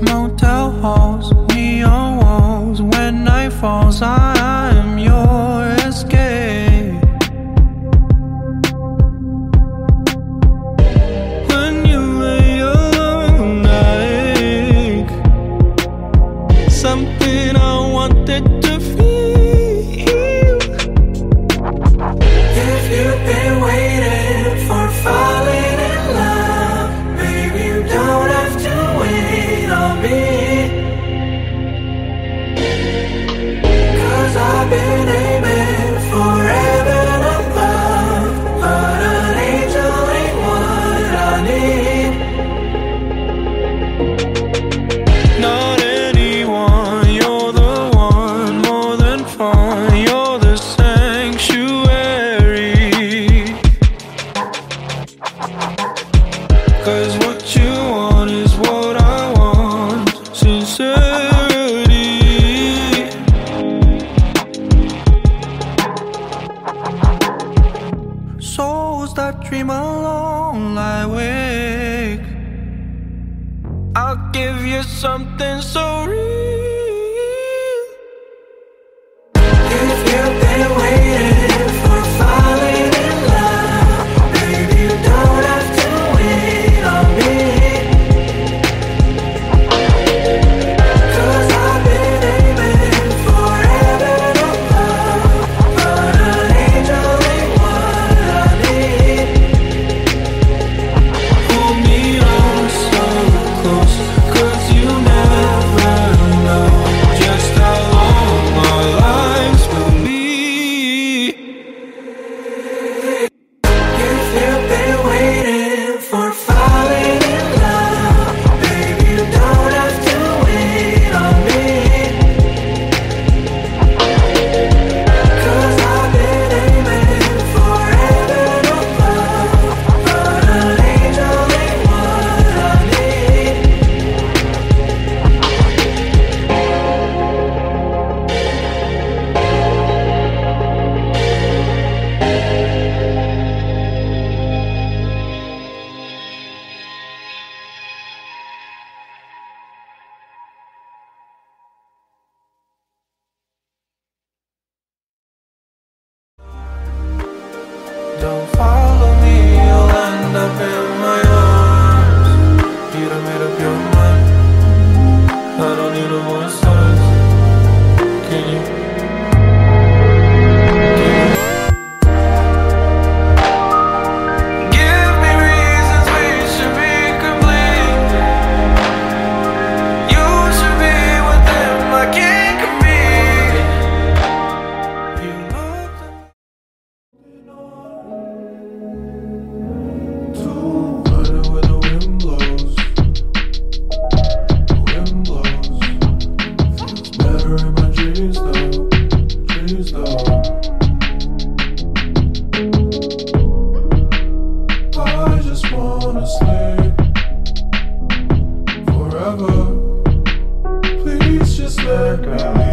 Motel halls, neon walls. When night falls I ghost I dream alone, lie awake. I'll give you something so real. open the ground.